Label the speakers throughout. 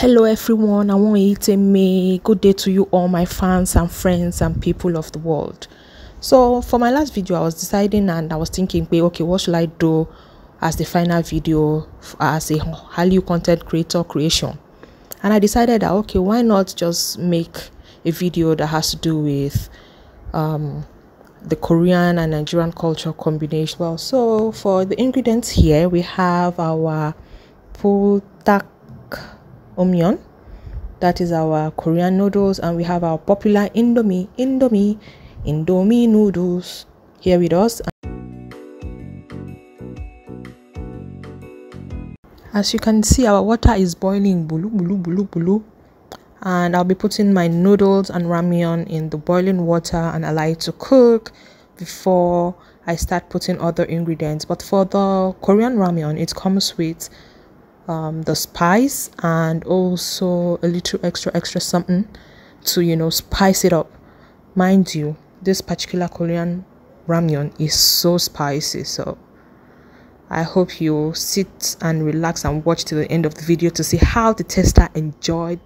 Speaker 1: Hello everyone, Awon eyintemi. Good day to you all my fans and friends and people of the world. So for my last video, I was deciding and I was thinking, okay, what should I do as the final video as a Hallyu content creator creation? And I decided that okay, why not just make a video that has to do with um, the Korean and Nigerian culture combination. Well, so for the ingredients here, we have our buldak omyeon that is our korean noodles and we have our popular indomie indomie indomie noodles here with us. As you can see our water is boiling bulu bulu bulu bulu. And i'll be putting my noodles and ramyeon in the boiling water and allow it to cook before i start putting other ingredients. But for the korean ramyeon it comes with um, the spice and also a little extra extra something to you know spice it up mind you this particular korean ramyun is so spicy so i hope you sit and relax and watch to the end of the video to see how the tester enjoyed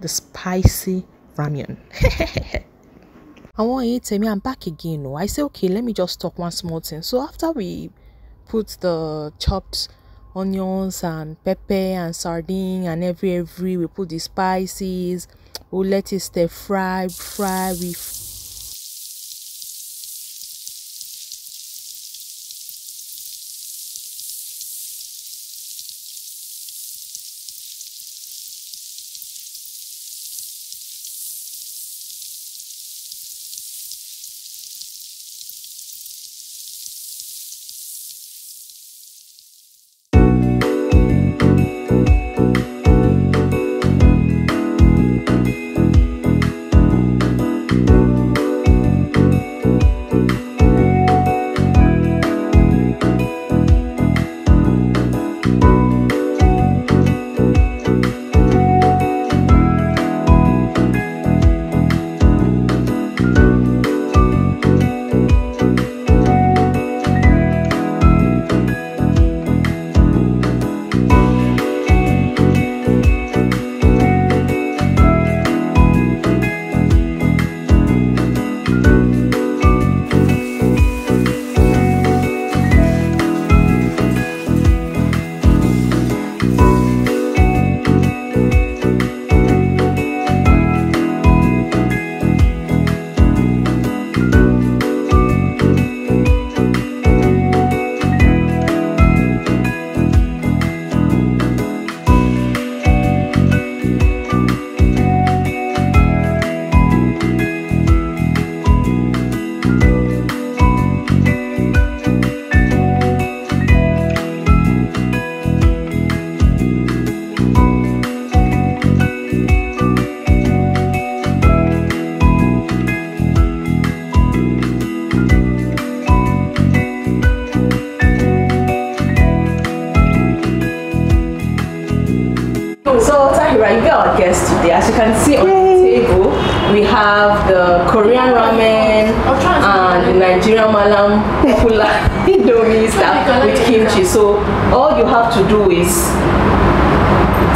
Speaker 1: the spicy ramyun I want to tell me I'm back again. No, I say okay. Let me just talk one small thing. So after we put the chopped onions and pepper and sardine and every every we put the spices. We'll let it stir fry fry with can see on Yay. the table, we have the Korean ramen and the Nigerian malam popular Indomie stuff with kimchi. So all you have to do is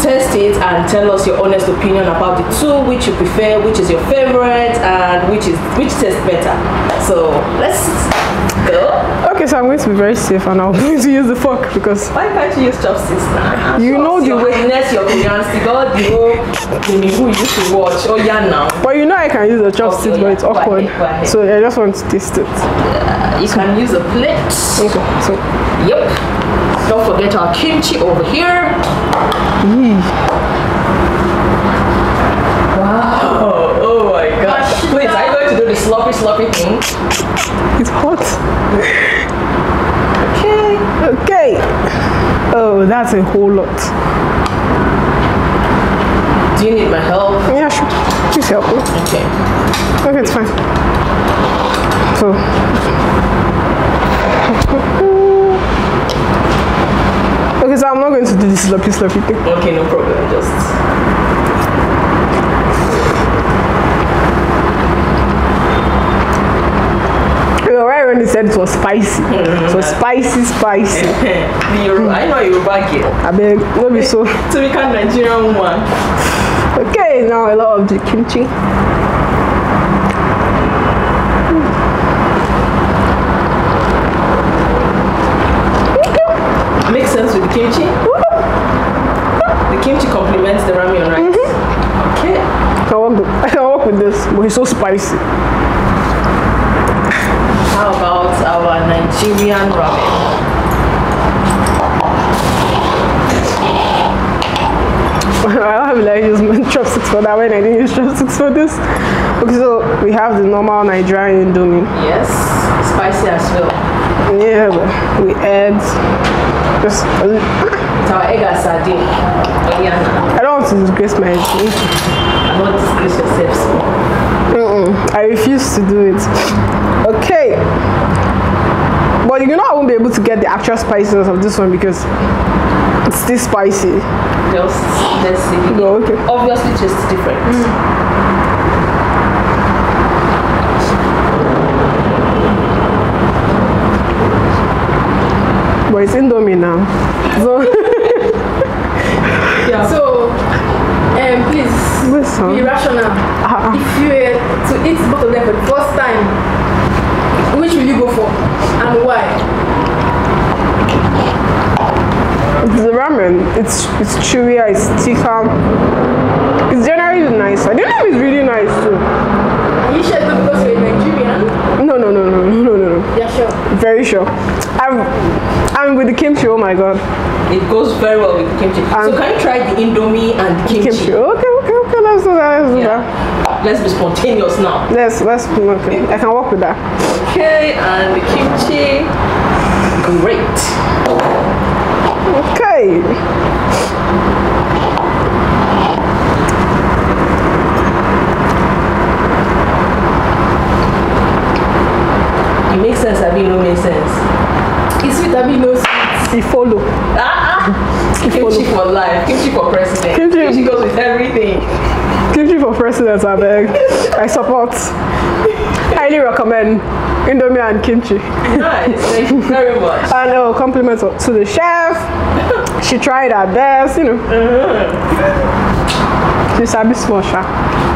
Speaker 1: test it and tell us your honest opinion about the two, which you prefer, which is your favorite, and which is which tastes better. So let's go.
Speaker 2: Okay, so I'm going to be very safe and I'm going to use the fork because.
Speaker 1: Why can't you use chopsticks now?
Speaker 2: You know the.
Speaker 1: Next, your stick, all the whole who used to watch. Oh yeah, now.
Speaker 2: But you know I can use a chopstick, okay, but it's awkward. Ahead, ahead. So I just want to taste it.
Speaker 1: Uh, you can use a plate.
Speaker 2: Okay. So.
Speaker 1: Yep. Don't forget our kimchi over here. Mm. Wow. Oh my gosh. Please, are you going to do the sloppy, sloppy thing?
Speaker 2: It's hot.
Speaker 1: okay.
Speaker 2: Okay. Oh, that's a whole lot.
Speaker 1: Do you need my help?
Speaker 2: Yeah, sure. Please help me.
Speaker 1: Okay.
Speaker 2: Okay, it's fine. So. Okay, so I'm not going to do this sloppy sloppy thing.
Speaker 1: Okay, no problem. Just.
Speaker 2: When he said it was spicy. Mm-hmm. So spicy, spicy.
Speaker 3: the Yoruba, I know Yoruba girl.
Speaker 2: I beg, no be so.
Speaker 3: Typical Nigerian woman.
Speaker 2: Okay, now a lot of the kimchi.
Speaker 3: Makes sense with the kimchi. The kimchi complements the ramyun, right? Mm-hmm. Okay.
Speaker 2: I can work, with- I can work with this, but it's so spicy.
Speaker 3: How about our Nigerian ramen?
Speaker 2: I don't have like used chopsticks for that when I didn't use chopsticks for this. Okay, so we have the normal Nigerian indomie.
Speaker 3: Yes, spicy as well.
Speaker 2: Yeah, but we add just. A li-
Speaker 3: It's our egg and sardine.
Speaker 2: I don't want to disgrace my age.
Speaker 3: I don't disgrace yourself. small.
Speaker 2: I refuse to do it. Okay. But you know I won't be able to get the actual spiciness of this one because it's still spicy.
Speaker 3: Just let's see.
Speaker 2: No, okay.
Speaker 3: Obviously, tastes different. Mm.
Speaker 2: But it's Indomie now. So
Speaker 3: Yeah.
Speaker 4: So, um, please
Speaker 2: this
Speaker 4: be
Speaker 2: one.
Speaker 4: rational. If you were to eat both of them for the first time, which will you go for and why?
Speaker 2: The ramen, it's it's chewier, it's thicker. It's generally nicer. The name is really nice too.
Speaker 4: Are you sure it's not because you're Nigerian?
Speaker 2: No, no, no, no, no, no, no.
Speaker 4: Yeah, sure.
Speaker 2: Very sure. I'm, I'm with the kimchi. Oh my god,
Speaker 3: It goes very well with kimchi.
Speaker 2: And-
Speaker 3: so um, can you try the indomie and kimchi?
Speaker 2: kimchi. Okay, okay, okay. Let's do that. Let's do that.
Speaker 3: Let's be spontaneous now.
Speaker 2: Let's let's okay. I can work with that.
Speaker 3: Okay, and the kimchi. Great.
Speaker 2: Okay.
Speaker 3: It makes sense. I mean, it makes sense.
Speaker 4: It's sweet, I mean, no sweet.
Speaker 2: He follow.
Speaker 3: Ah, ah. Kimchi for life. Kimchi for president. Kimchi goes with everything.
Speaker 2: Kimchi for president, I beg. I support. Highly recommend Indomie and kimchi.
Speaker 3: Nice. Thank you very much.
Speaker 2: And uh, compliments to the chef. She tried her best, you know. She's a bit small, sha.